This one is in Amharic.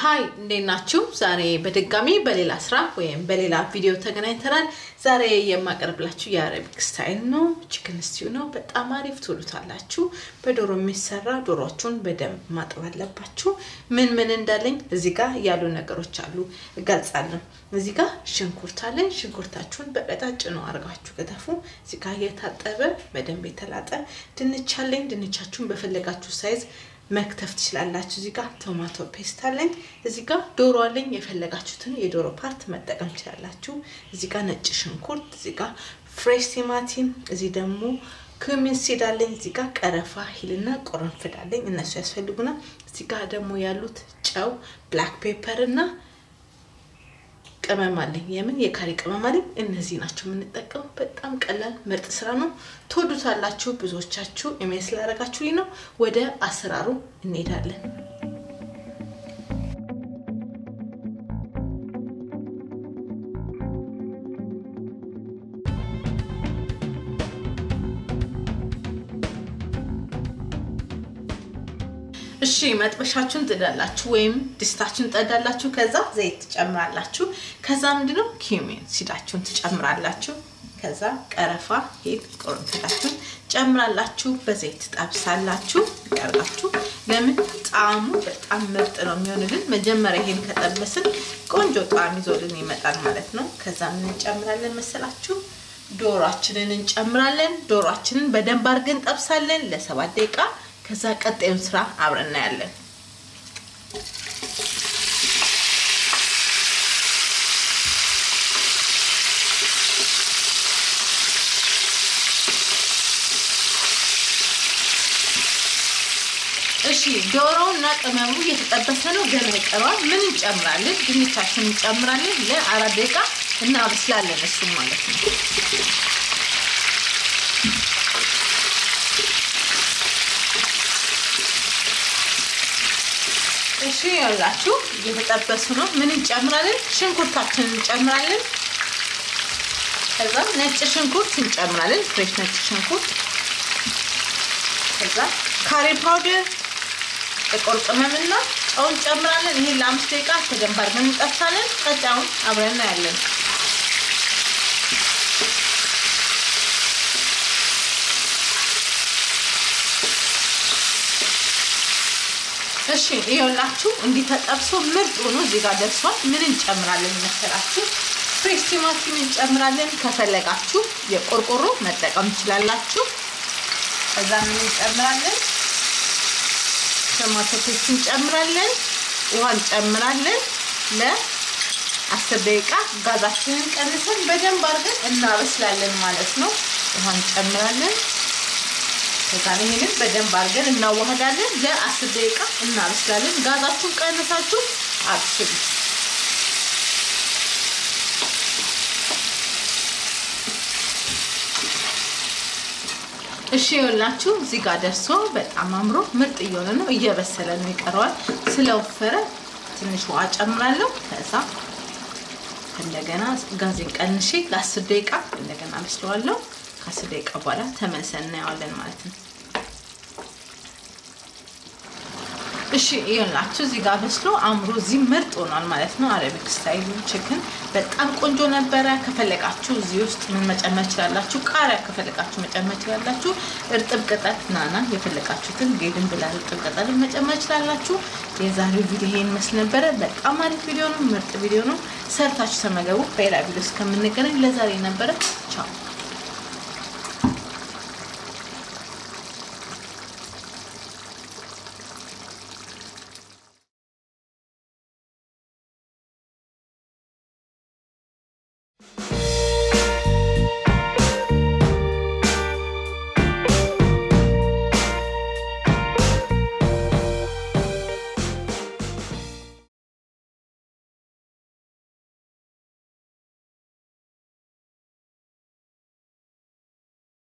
Hi እንዴት ናችሁ? ዛሬ በድጋሚ በሌላ ስራ ወይም በሌላ ቪዲዮ ተገናኝተናል። ዛሬ የማቀርብላችሁ የ Arabic style ነው። chicken stew ነው። በጣም አሪፍ ትሉታላችሁ። በዶሮ የሚሰራ ዶሮቹን በደንብ ማጠብ አለባችሁ። ምን ምን እንዳለኝ እዚህ ጋር ያሉ ነገሮች አሉ እገልጻለሁ። እዚህ ጋር ሽንኩርት አለኝ። ሽንኩርታችሁን በቀጫጭኑ አድርጋችሁ ከተፉ። እዚህ ጋር የታጠበ በደንብ የተላጠ ድንች አለኝ። ድንቻችሁን በፈለጋችሁ size መክተፍ ትችላላችሁ። እዚህ ጋር tomato paste አለኝ። እዚህ ጋር ዶሮ አለኝ። የፈለጋችሁትን የዶሮ part መጠቀም ትችላላችሁ። እዚህ ጋር ነጭ ሽንኩርት፣ እዚህ ጋር fresh ቲማቲም፣ እዚህ ደግሞ cumin seed አለኝ። እዚህ ጋር ቀረፋ፣ ሄልና ቁርንፉድ አለኝ። እነሱ ያስፈልጉና እዚህ ጋር ደግሞ ያሉት ጨው፣ black pepper እና ቅመም አለኝ። የምን የካሪ ቅመም አለኝ። እነዚህ ናቸው የምንጠቀሙ። በጣም ቀላል ምርጥ ስራ ነው። ትወዱታላችሁ። ብዙዎቻችሁ ኢሜል ስላደረጋችሁኝ ነው። ወደ አሰራሩ እንሄዳለን። እሺ መጥበሻችሁን ጥዳላችሁ ወይም ድስታችሁን ጠዳላችሁ። ከዛ ዘይት ትጨምራላችሁ። ከዛ ምንድነው ኪሚን ሲዳችሁን ትጨምራላችሁ። ከዛ ቀረፋ፣ ሄድ ቁርንፍዳችሁን ጨምራላችሁ። በዘይት ጠብሳላችሁ ቀርባችሁ። ለምን ጣዕሙ በጣም ምርጥ ነው የሚሆንልን። መጀመሪያ ይሄን ከጠበስን ቆንጆ ጣዕም ይዞልን ይመጣል ማለት ነው። ከዛ ምን እንጨምራለን መሰላችሁ? ዶሯችንን እንጨምራለን። ዶሯችንን በደንብ አድርገን ጠብሳለን ለሰባት ደቂቃ ከዛ ቀጣዩን ስራ አብረን እናያለን። እሺ ዶሮው እና ቅመሙ እየተጠበሰ ነው። ገና ይቀረዋል። ምን እንጨምራለን? ድንቻችን እንጨምራለን። ለአራት ደቂቃ እናበስላለን። እሱም ማለት ነው። እሺ ያላችሁ እየተጠበሱ ነው። ምን እንጨምራለን? ሽንኩርታችንን እንጨምራለን። ከዛ ነጭ ሽንኩርት እንጨምራለን፣ ፍሬሽ ነጭ ሽንኩርት። ከዛ curry powder፣ ጥቁር ቅመምና ጨው እንጨምራለን። ይሄን ለአምስት ደቂቃ በደንብ አድርገን እንጠብሳለን። ቀጣዩን አብረን እናያለን። እሺ ይኸውላችሁ እንዲህ ተጠብሶ ምርጥ ሆኖ እዚህ ጋር ደርሷል። ምን እንጨምራለን መሰላችሁ? fresh ቲማቲም እንጨምራለን። ከፈለጋችሁ የቆርቆሮ መጠቀም ትችላላችሁ። ከዛ ምን እንጨምራለን? ቶማቶ ፔስት እንጨምራለን። ውሃ እንጨምራለን። ለአስር ደቂቃ ጋዛችንን ቀንሰን በደንብ አድርገን እናበስላለን ማለት ነው። ውሃ እንጨምራለን። ከዛ ይሄንን በደንብ አድርገን እናዋህዳለን። ለአስር ደቂቃ እናበስላለን። ጋዛችሁን ቀንሳችሁ አብስሉ። እሺ ይኸውላችሁ እዚህ ጋር ደርሶ በጣም አምሮ ምርጥ እየሆነ ነው። እየበሰለ ነው፣ ይቀረዋል። ስለወፈረ ትንሽ ውሃ ጨምራለሁ። ከዛ እንደገና ጋዜን ቀንሼ ለአስር ደቂቃ እንደገና አበስለዋለሁ። ከአስር ደቂቃ በኋላ ተመልሰን እናየዋለን ማለት ነው። እሺ ይኸውላችሁ እዚህ ጋር በስሎ አምሮ እዚህ ምርጥ ሆኗል ማለት ነው። Arabic style chicken በጣም ቆንጆ ነበረ። ከፈለጋችሁ እዚህ ውስጥ ምን መጨመር ትችላላችሁ? ቃሪያ ከፈለጋችሁ መጨመር ትችላላችሁ። እርጥብ ቅጠል ናና የፈለጋችሁትን ጌድን ብላ እርጥብ ቅጠል መጨመር ትችላላችሁ። የዛሬው ቪዲዮ ይሄን መስል ነበረ። በጣም አሪፍ ቪዲዮ ነው፣ ምርጥ ቪዲዮ ነው። ሰርታችሁ ተመገቡ። በሌላ ቪዲዮ እስከምንገናኝ ለዛሬ ነበረ። ቻው